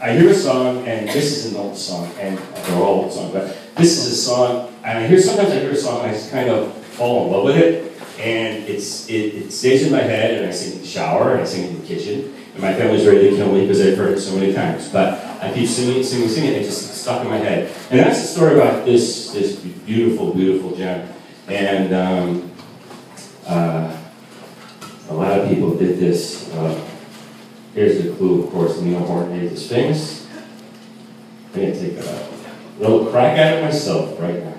I hear a song, and this is an old song, and they're all old songs, but this is a song, and I hear sometimes I hear a song, and I just kind of fall in love with it, and it's it, it stays in my head, and I sing in the shower, and I sing in the kitchen, and my family's ready to kill me because I've heard it so many times, but I keep singing, singing, singing, and it just stuck in my head. And that's the story about this this beautiful, beautiful gem, and um, uh, a lot of people did this. Uh, here's the clue, of course, Lena Horne is the Sphinx. I'm going to take a little crack at it myself right now.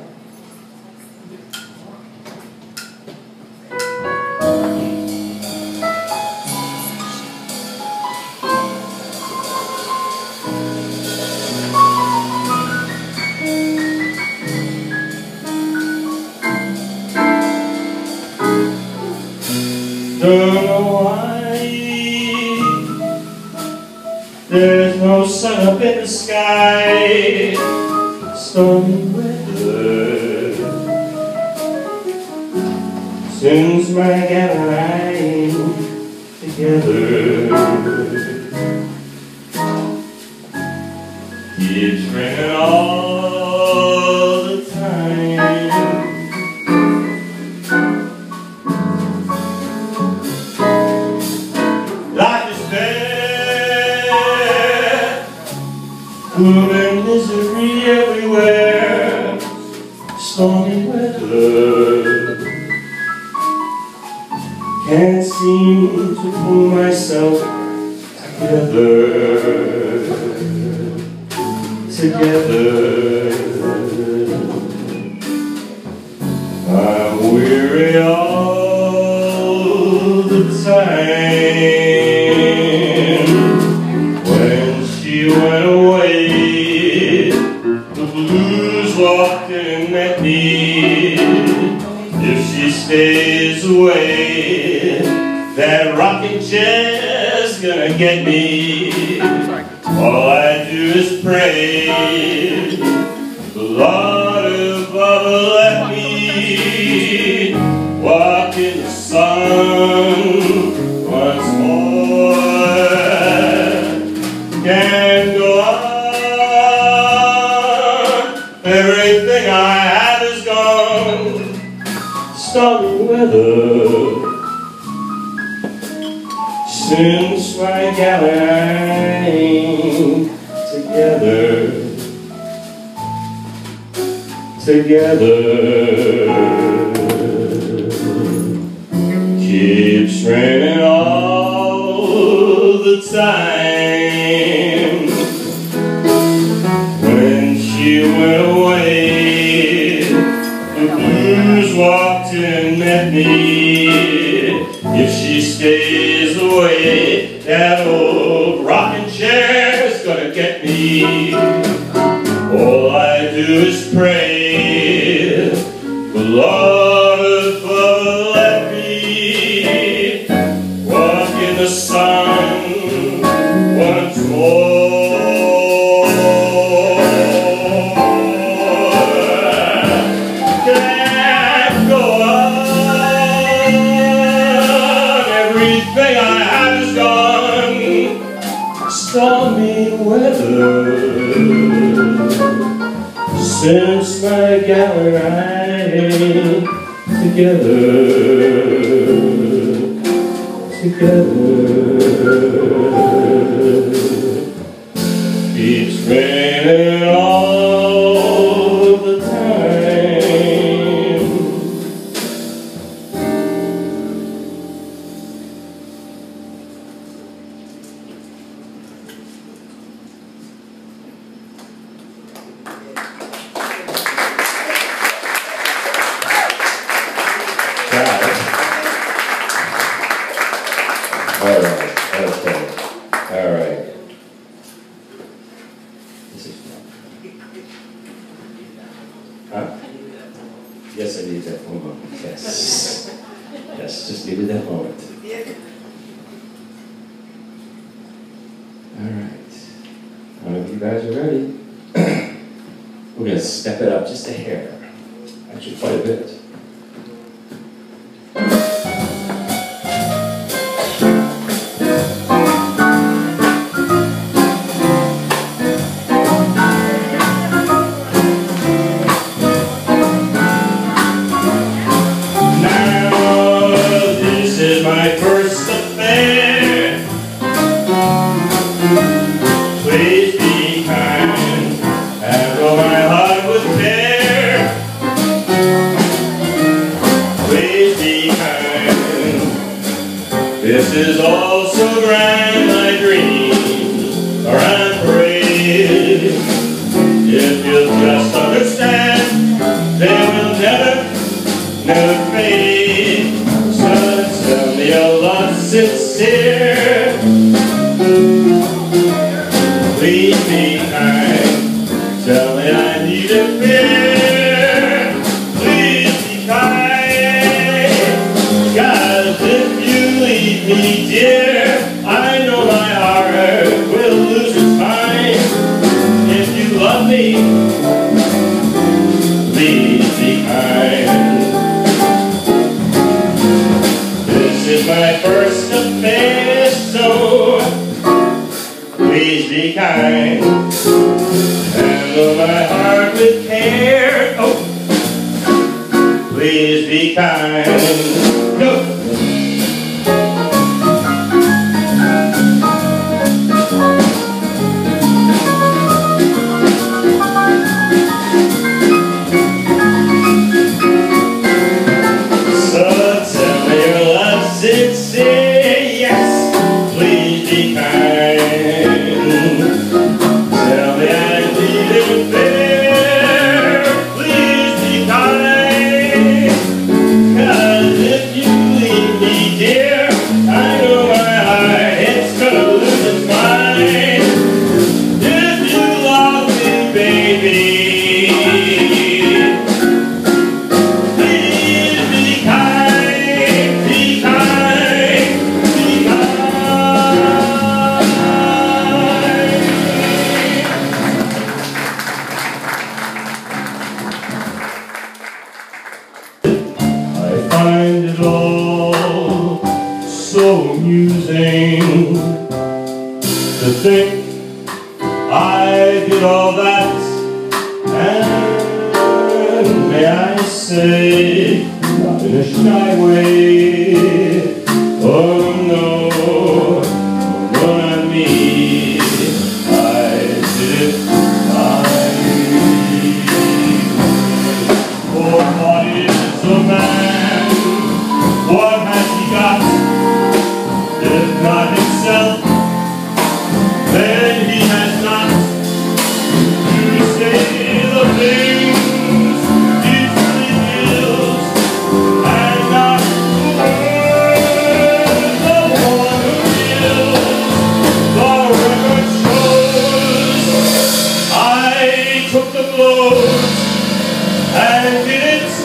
There's no sun up in the sky. Stormy weather. Since my gal and I together. Keeps ringing all stormy weather. Can't seem to pull myself together, together. I'm weary all the time. She stays away, that rocking chair's gonna get me. All I do is pray. The Lord above let me walk in the sun Since my ain't together together keeps raining all the time. When she went away, the blues walked in and met me. If she stays gonna get me. All I do is pray the Lord Since my gal and I together, together, Just needed that moment. All right. I don't know if you guys are ready. We're gonna step it up just a hair, actually quite a bit. Please be kind, as though my heart was bare. Please be kind, this is all so grand, I dream, or I pray. Please be kind. To think. I did all that And may I say Not in a shy way. I didn't